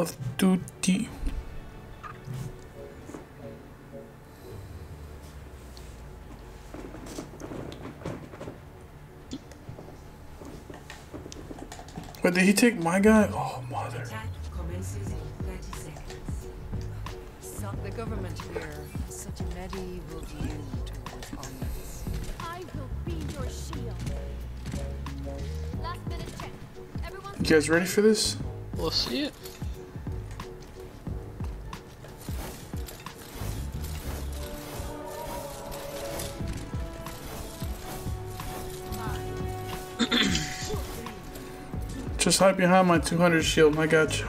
of Duty. Wait, did he take my guy? Oh, mother. Attack commences in 30 seconds. So- the government here has such a medieval view towards armaments. I will be your shield. Last minute check. Everyone You guys ready for this? We'll see it. Just hide behind my 200 shield and I got you.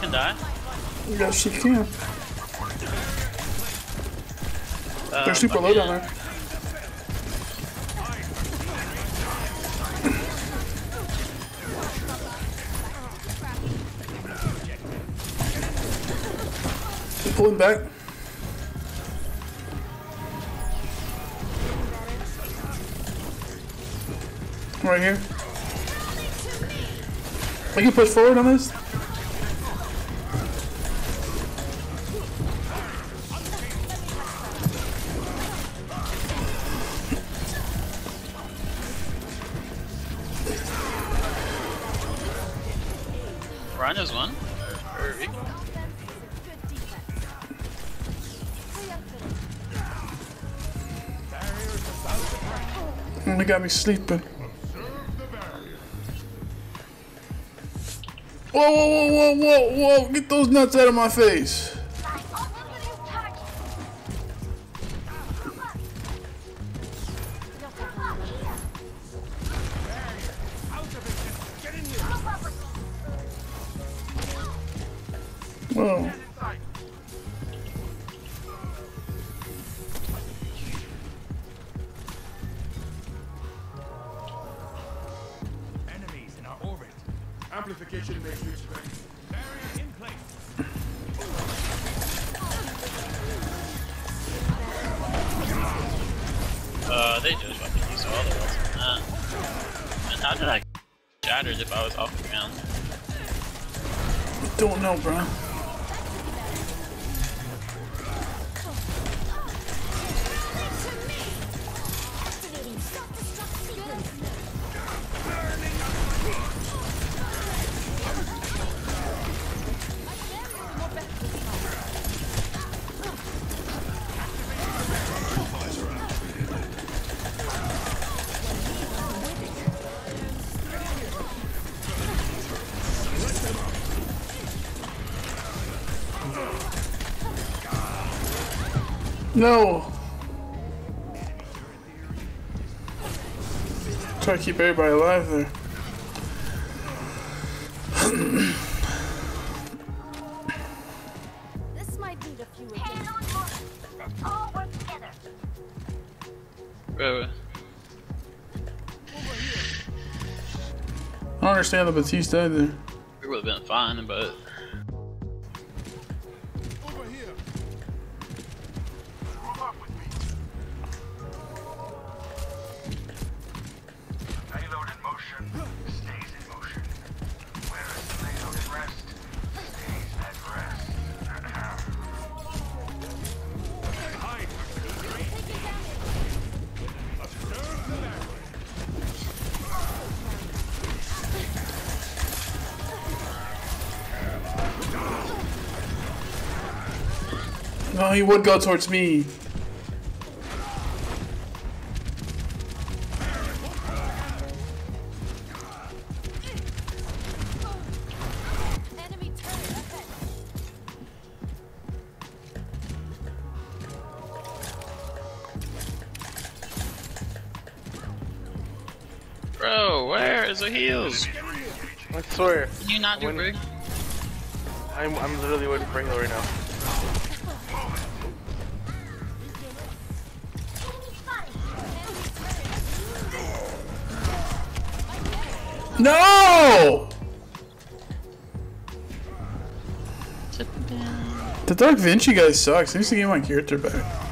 Can die. Yes, she can. Uh, They're super low down there. Pulling back. Right here. I can push forward on this. Oh, they got me sleeping. Whoa, whoa, whoa, whoa, whoa, whoa! Get those nuts out of my face! Whoa. Enemies in our orbit. Amplification matrix ready. Barrier in place. Uh, they just fucking used all the wells on that. And how did I get shattered if I was off the ground? Don't know, bro. No! Try to keep everybody alive there. This might need a few Hands adjustments. on your Let's all work together. Bro, I don't understand the Baptiste either. it would have been fine, but No, he would go towards me. Enemy turret ahead. bro, Where's the heals? I swear. Can you not do When- brig? I'm I'm literally waiting for Halo right now. No! The Dark Vinci guy sucks. I need to get my character back.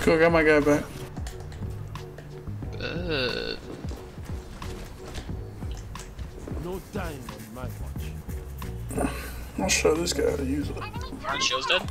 Cool, got my guy back. Good. No time on my watch. I'll show this guy how to use it. Aren't shields dead?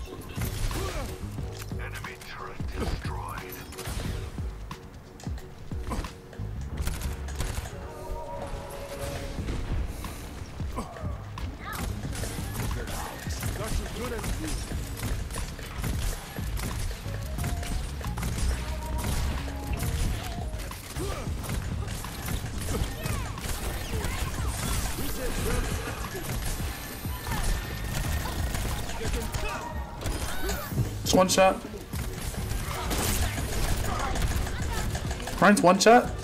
One shot. Ryan's one shot.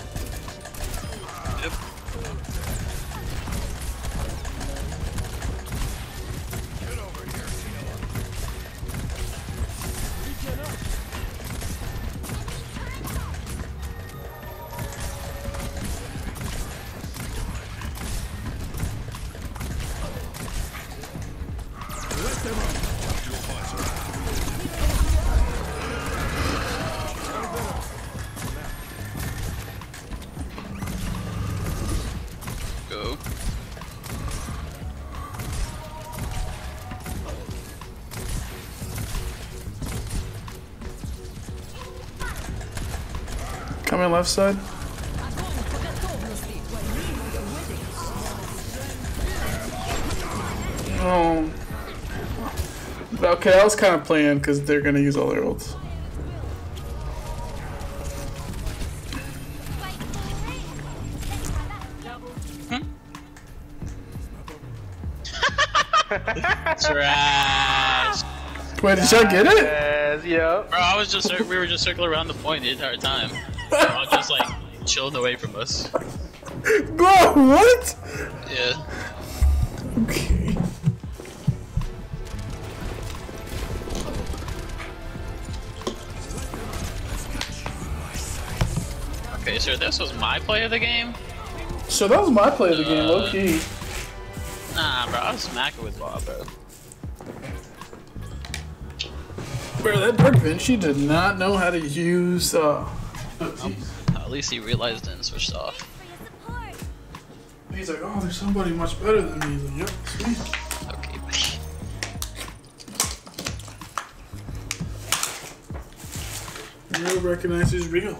Coming left side. Oh. Okay, I was kind of playing because they're gonna use all their ults. Trash. Wait, did y'all get it? Yes, yep. Bro, I was just we were just circling around the point the entire time. Just like chilling away from us. Bro, what? Yeah. Okay. Okay, so this was my play of the game? So that was my play of the game, low key. Nah, bro, I was smacking with Bob, bro. Bro, that Dark Vinci did not know how to use. uh... Um, at least he realized it and switched off. He's like, oh, there's somebody much better than me. Like, yep, it's me. Okay, buddy. You'll recognize his real.